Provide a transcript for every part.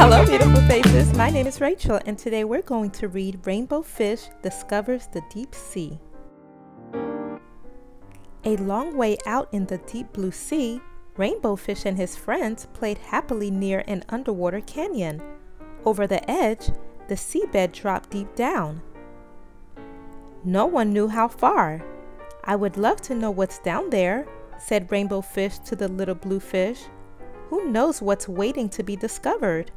Hello, beautiful faces. My name is Rachel, and today we're going to read Rainbow Fish Discovers the Deep Sea. A long way out in the deep blue sea, Rainbow Fish and his friends played happily near an underwater canyon. Over the edge, the seabed dropped deep down. No one knew how far. I would love to know what's down there, said Rainbow Fish to the little blue fish. Who knows what's waiting to be discovered?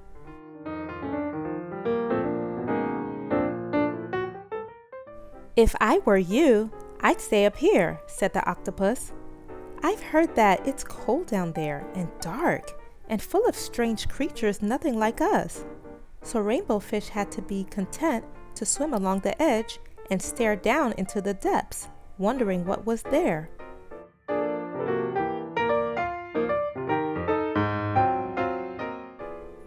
If I were you, I'd stay up here, said the octopus. I've heard that it's cold down there and dark and full of strange creatures nothing like us. So Rainbow Fish had to be content to swim along the edge and stare down into the depths, wondering what was there.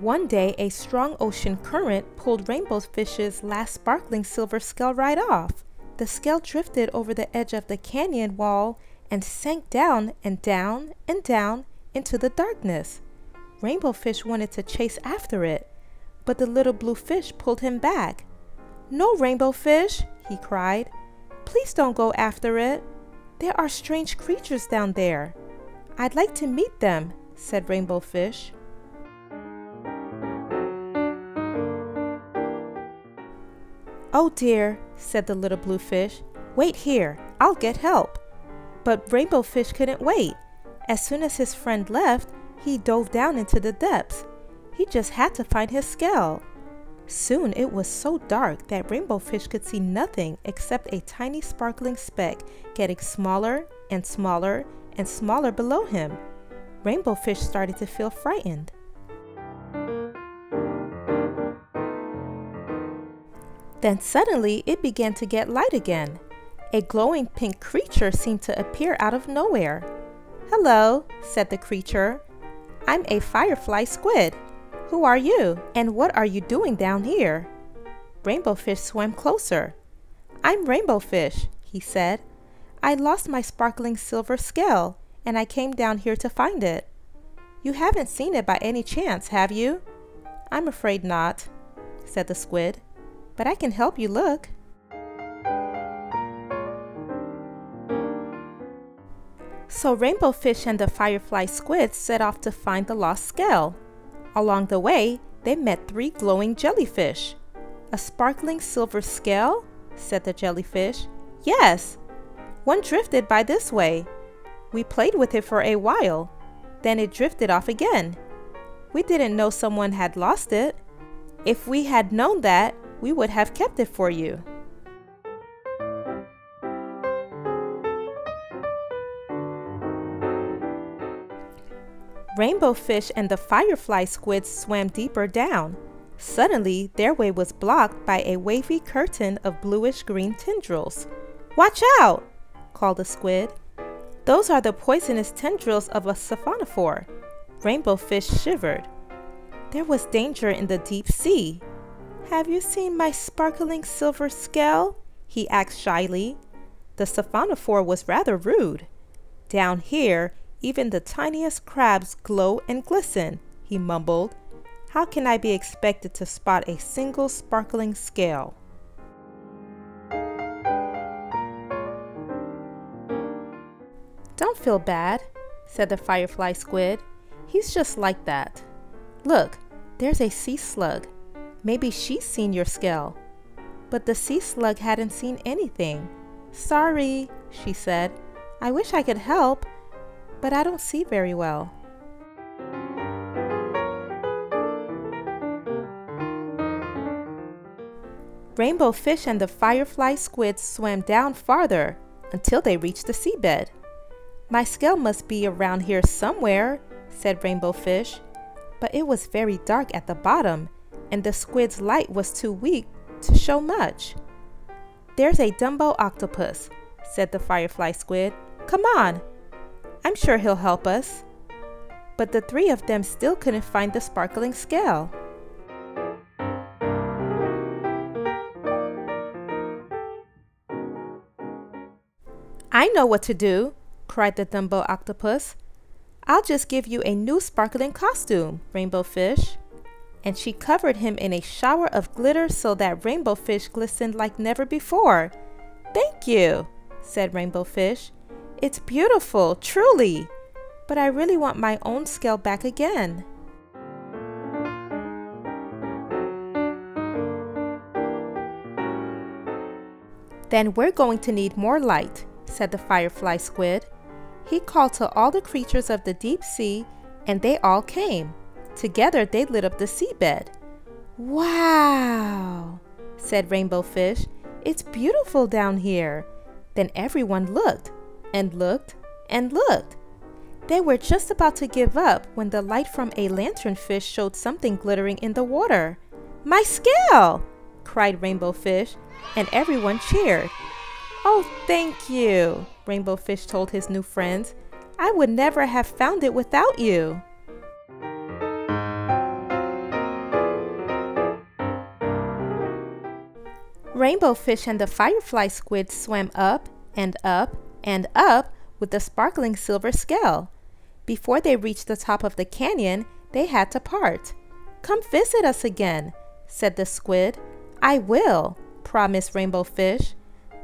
One day, a strong ocean current pulled Rainbow Fish's last sparkling silver scale right off. The scale drifted over the edge of the canyon wall and sank down and down and down into the darkness. Rainbow Fish wanted to chase after it, but the little blue fish pulled him back. No, Rainbow Fish, he cried. Please don't go after it. There are strange creatures down there. I'd like to meet them, said Rainbow Fish. Oh dear, said the little blue fish. Wait here, I'll get help. But Rainbow Fish couldn't wait. As soon as his friend left, he dove down into the depths. He just had to find his scale. Soon it was so dark that Rainbow Fish could see nothing except a tiny sparkling speck getting smaller and smaller and smaller below him. Rainbow Fish started to feel frightened. Then suddenly it began to get light again. A glowing pink creature seemed to appear out of nowhere. Hello, said the creature. I'm a firefly squid. Who are you, and what are you doing down here? Rainbow Fish swam closer. I'm Rainbow Fish, he said. I lost my sparkling silver scale, and I came down here to find it. You haven't seen it by any chance, have you? I'm afraid not, said the squid but I can help you look. So Rainbow Fish and the Firefly Squid set off to find the lost scale. Along the way, they met three glowing jellyfish. A sparkling silver scale? said the jellyfish. Yes, one drifted by this way. We played with it for a while. Then it drifted off again. We didn't know someone had lost it. If we had known that, we would have kept it for you. Rainbow fish and the firefly squids swam deeper down. Suddenly, their way was blocked by a wavy curtain of bluish-green tendrils. Watch out! called the squid. Those are the poisonous tendrils of a siphonophore. Rainbow fish shivered. There was danger in the deep sea. Have you seen my sparkling silver scale? he asked shyly. The siphonophore was rather rude. Down here, even the tiniest crabs glow and glisten, he mumbled. How can I be expected to spot a single sparkling scale? Don't feel bad, said the firefly squid. He's just like that. Look, there's a sea slug. Maybe she's seen your scale. But the sea slug hadn't seen anything. Sorry, she said. I wish I could help, but I don't see very well. Rainbow fish and the firefly squid swam down farther until they reached the seabed. My scale must be around here somewhere, said Rainbow Fish, but it was very dark at the bottom and the squid's light was too weak to show much. There's a Dumbo octopus, said the firefly squid. Come on, I'm sure he'll help us. But the three of them still couldn't find the sparkling scale. I know what to do, cried the Dumbo octopus. I'll just give you a new sparkling costume, Rainbow Fish. And she covered him in a shower of glitter so that Rainbow Fish glistened like never before. Thank you, said Rainbow Fish. It's beautiful, truly. But I really want my own scale back again. Then we're going to need more light, said the firefly squid. He called to all the creatures of the deep sea, and they all came. Together they lit up the seabed. Wow, said Rainbow Fish. It's beautiful down here. Then everyone looked and looked and looked. They were just about to give up when the light from a lanternfish showed something glittering in the water. My scale! cried Rainbow Fish and everyone cheered. Oh, thank you, Rainbow Fish told his new friends. I would never have found it without you. Rainbow Fish and the Firefly Squid swam up and up and up with the sparkling silver scale. Before they reached the top of the canyon, they had to part. Come visit us again, said the squid. I will, promised Rainbow Fish.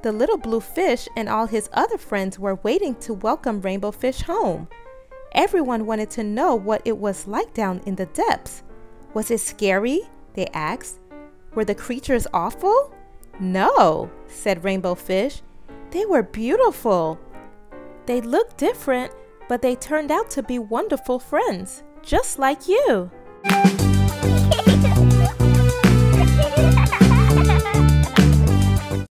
The little blue fish and all his other friends were waiting to welcome Rainbow Fish home. Everyone wanted to know what it was like down in the depths. Was it scary? They asked. Were the creatures awful? No, said Rainbow Fish. They were beautiful. They looked different, but they turned out to be wonderful friends, just like you.